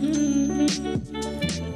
Mm-hmm.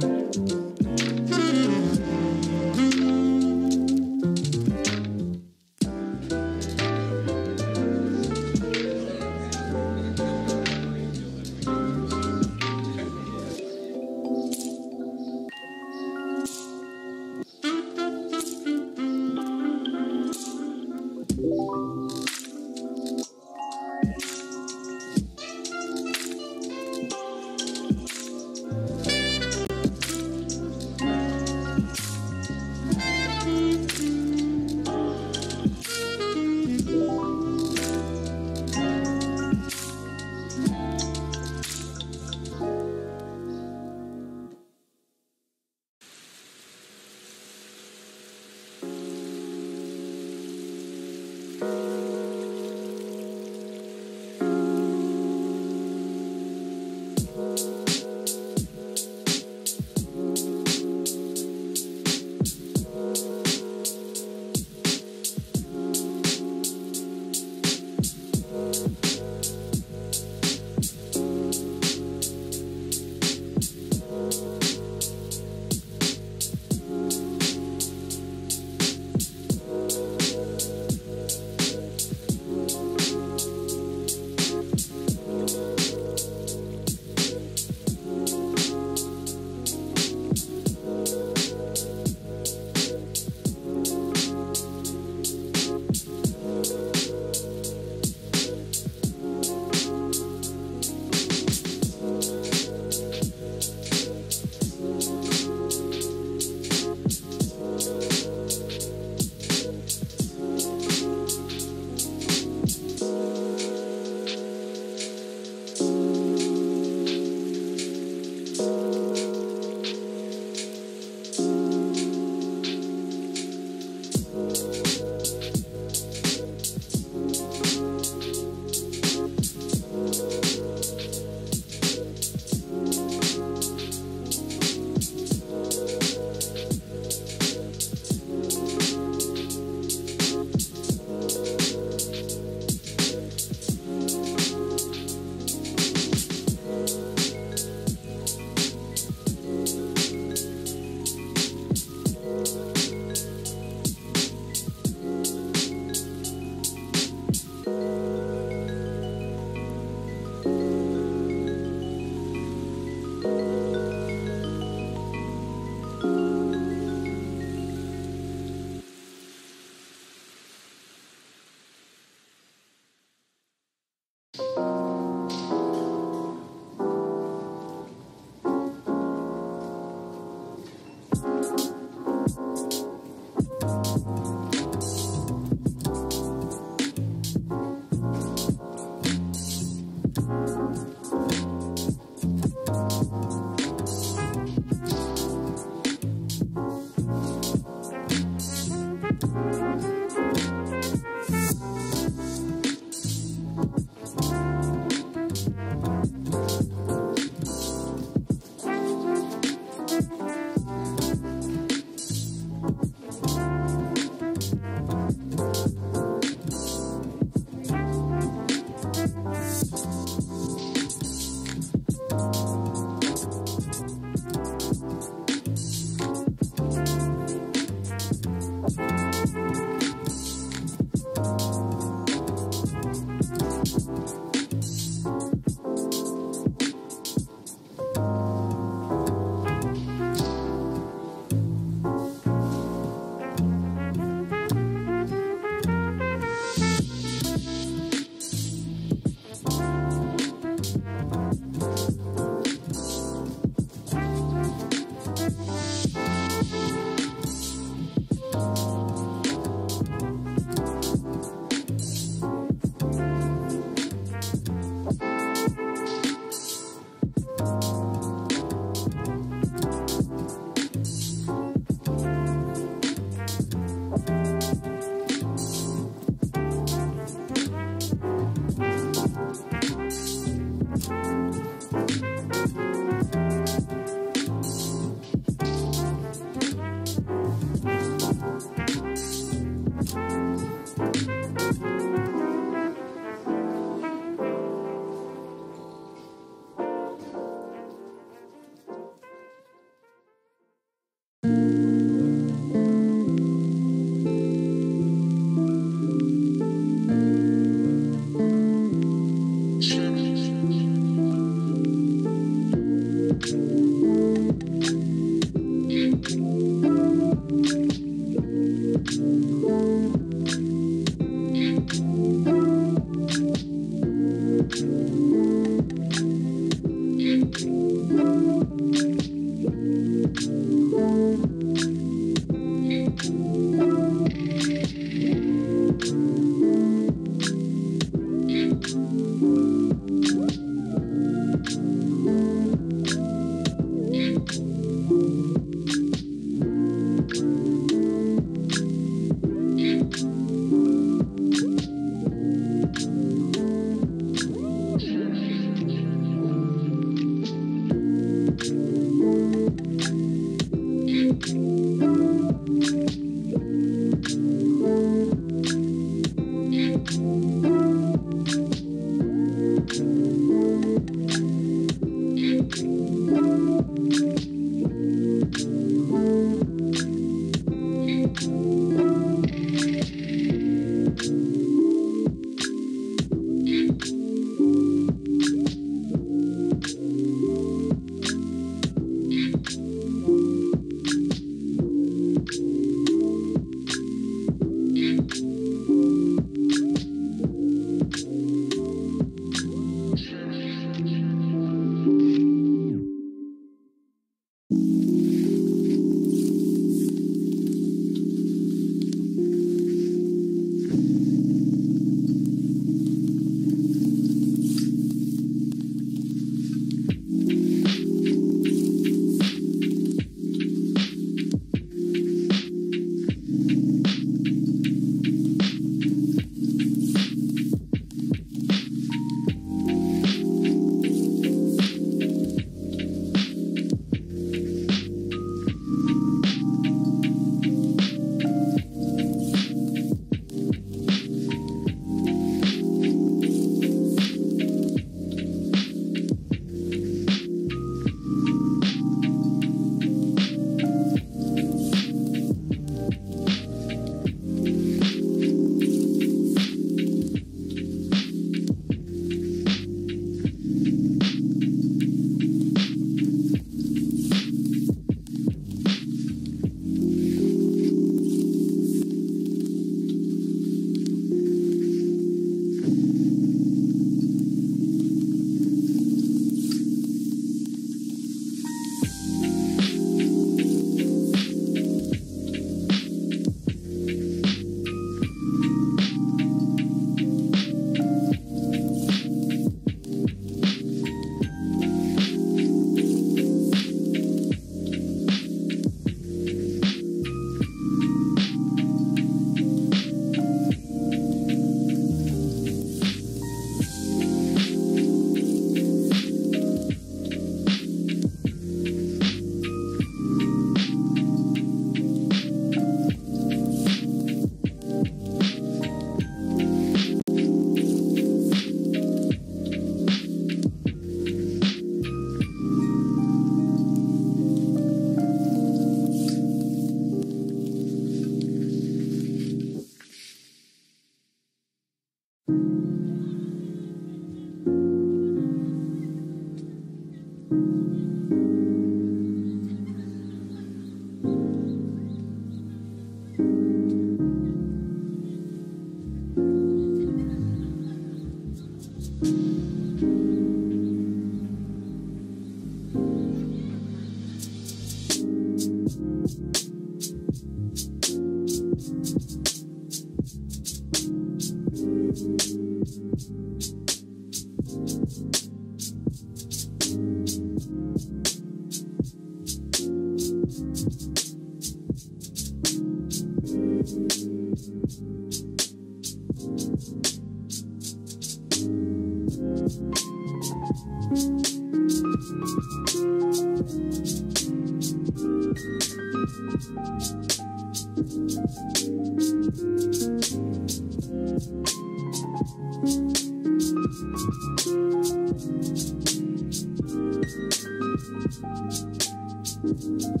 Bye.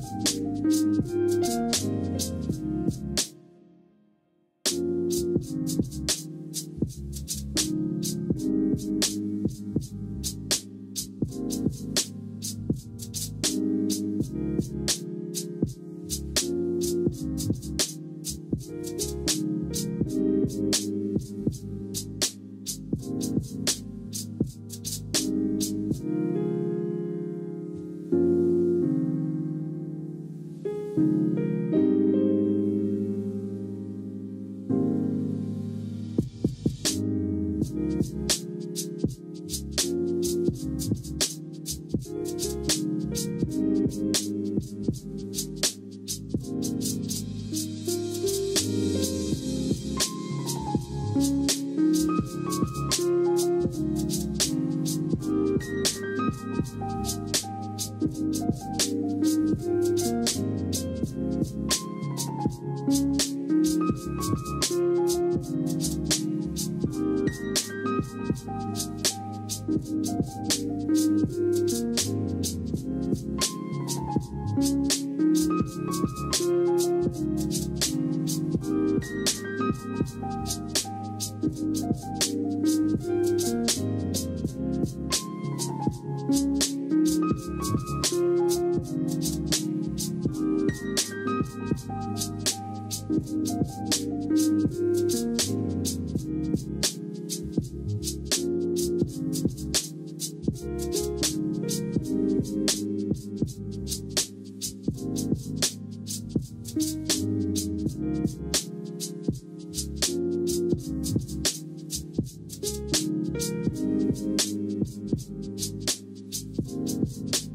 Thank you.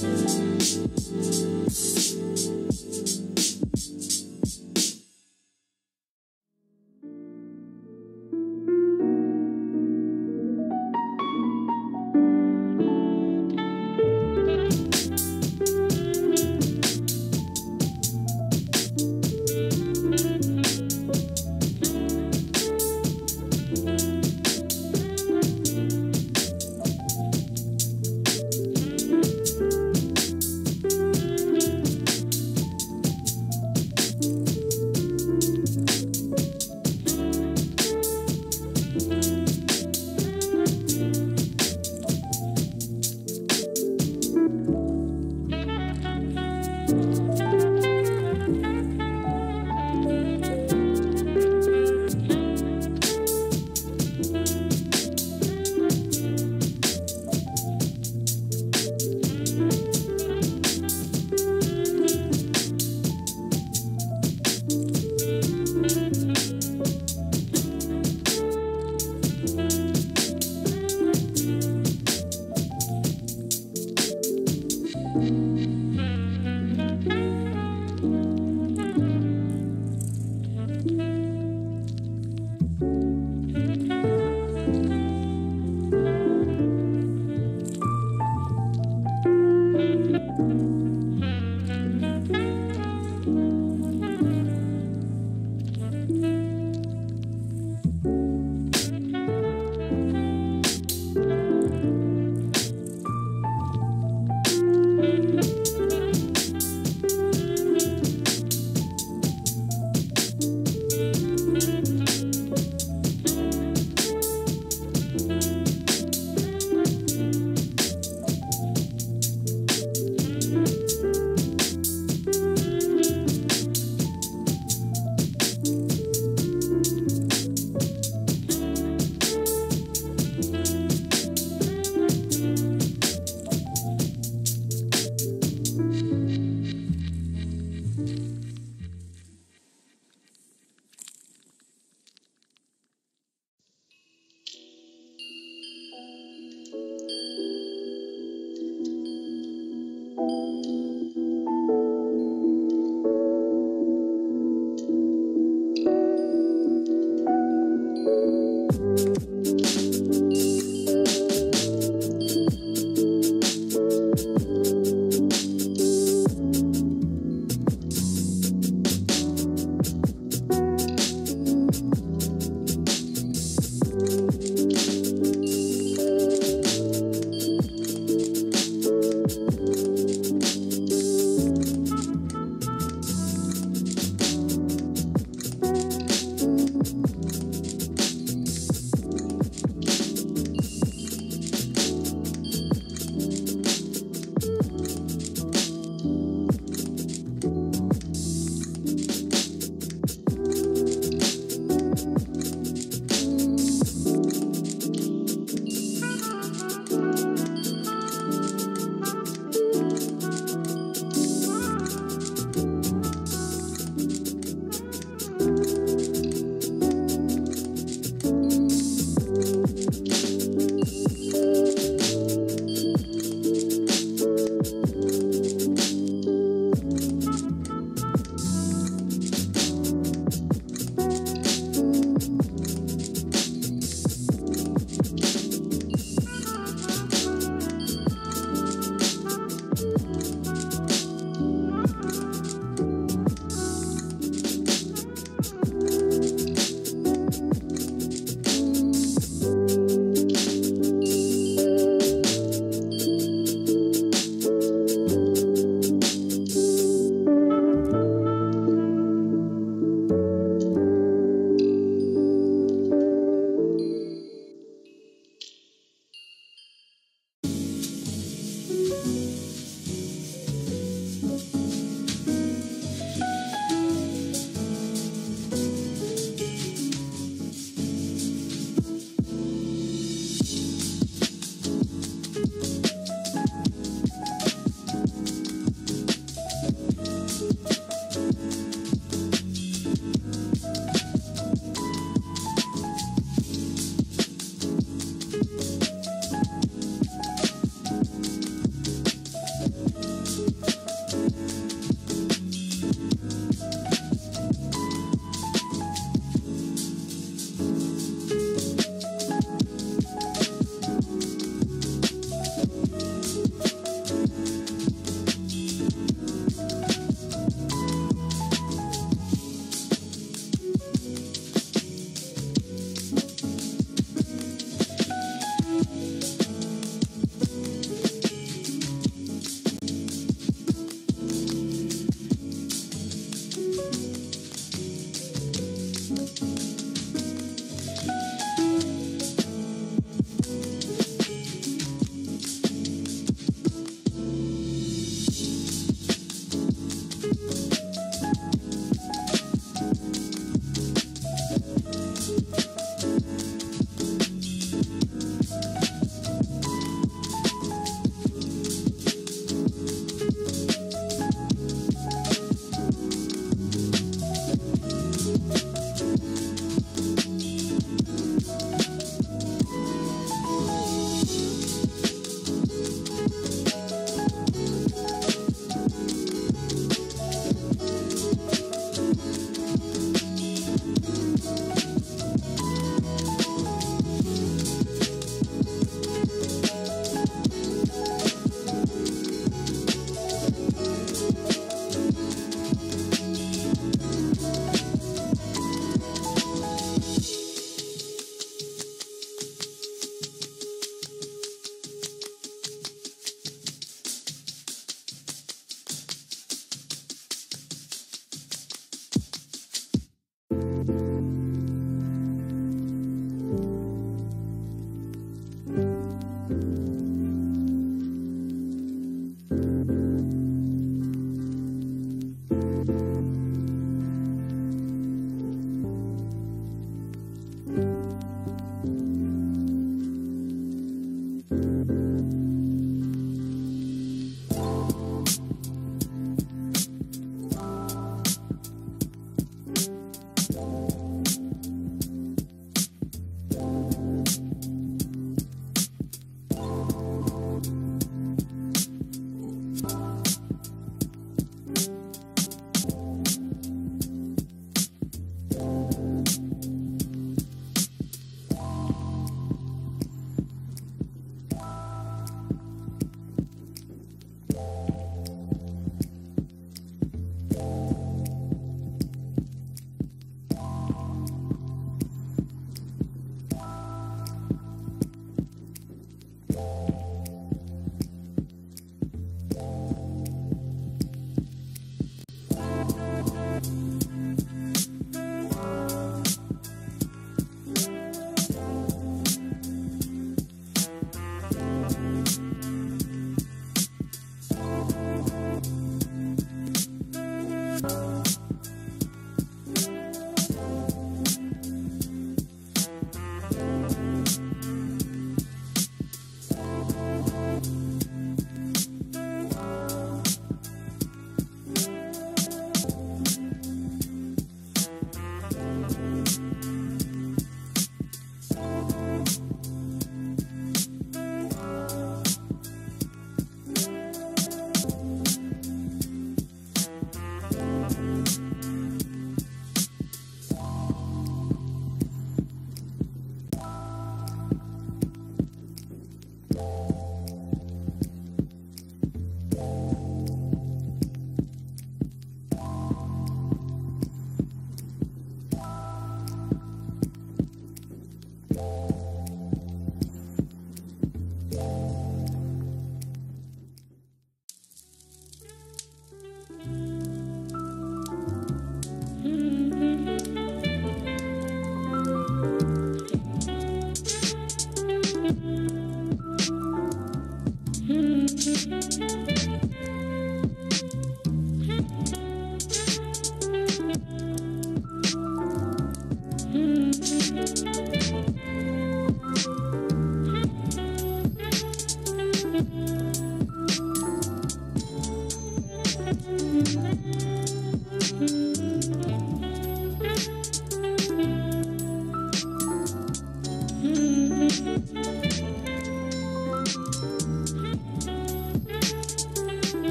Thank you.